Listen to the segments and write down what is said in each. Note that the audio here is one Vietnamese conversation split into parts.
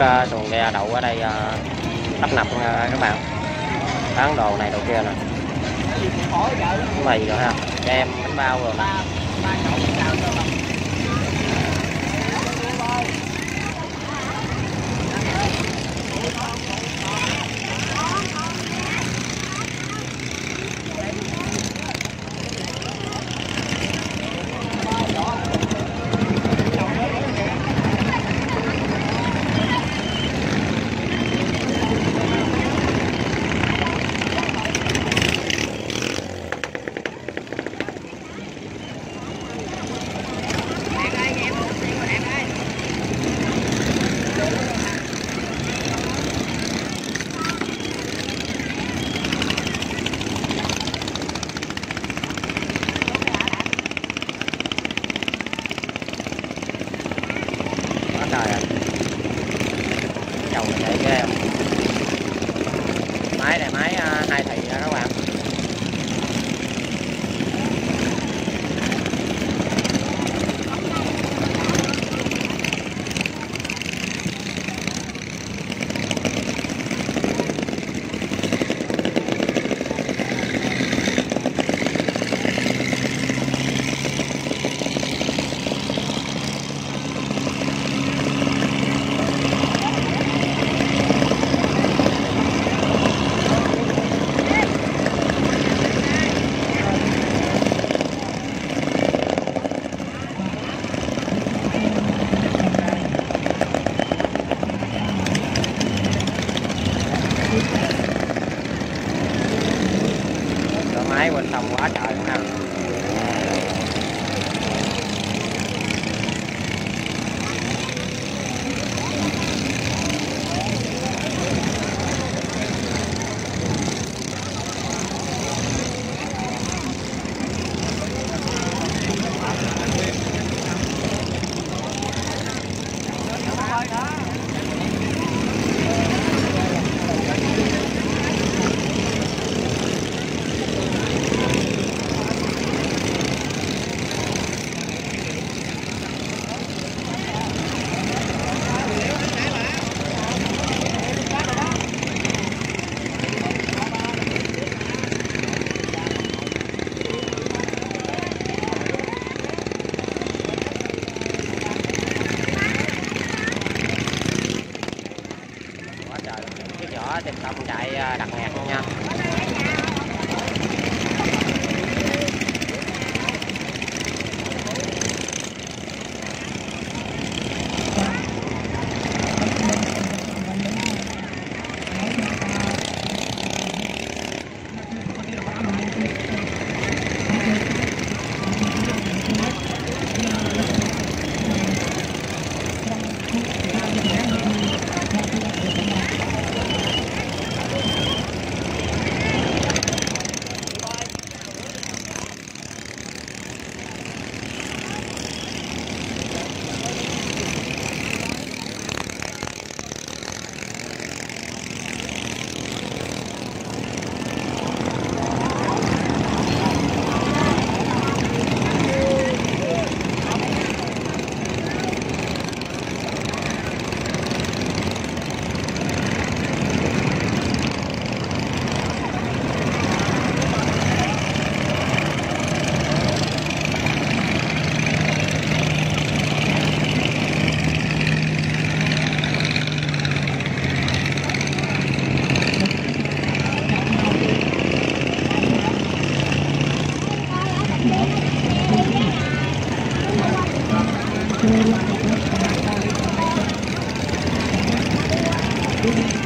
Ờ, xuồng ghe đậu ở đây ờ, tấp nập ờ, các bạn bán đồ này đồ kia nè. Mì rồi ha. Kem bánh bao rồi. Trời ạ chồng chạy ghê không? máy này máy à, hai thị đó các bạn chiếc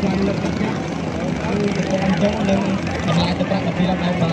Ang eh, jauh dan masalah tempat-tempat lebih lah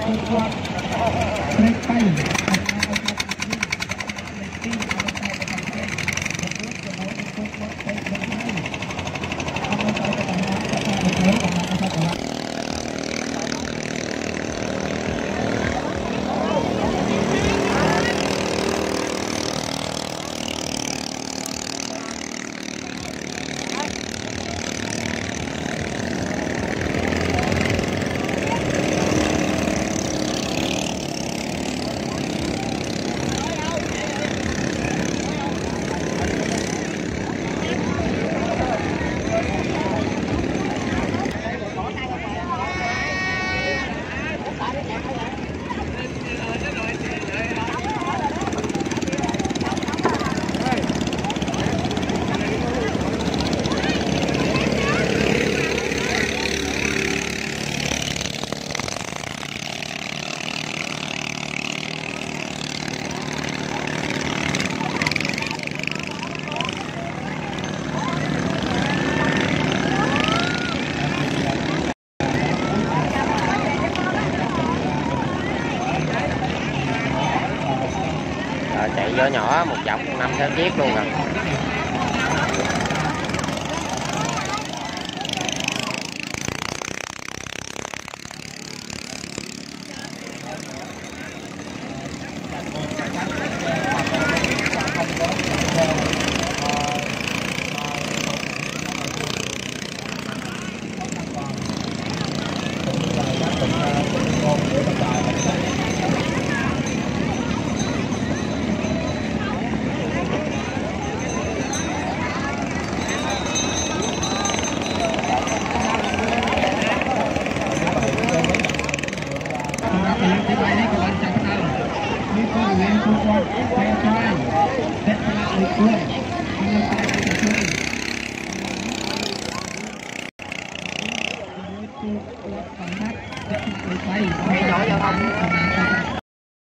Rồi chạy gió nhỏ một dọc năm sáu chiếc luôn rồi กำลังที่ให้กำลังจพบตั้งมีความเห็นทุกคนแทนช้างเสร็จแล้วอีกด้วย